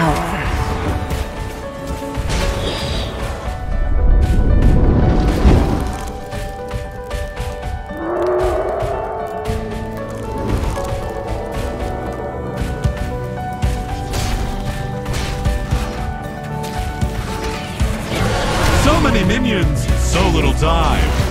power. So many minions, so little time.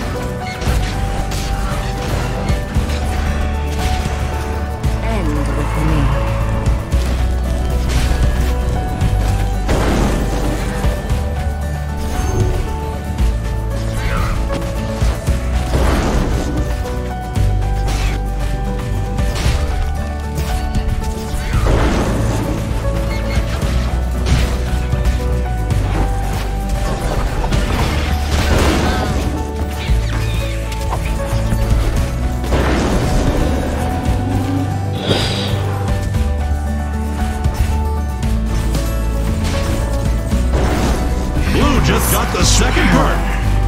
not the second part.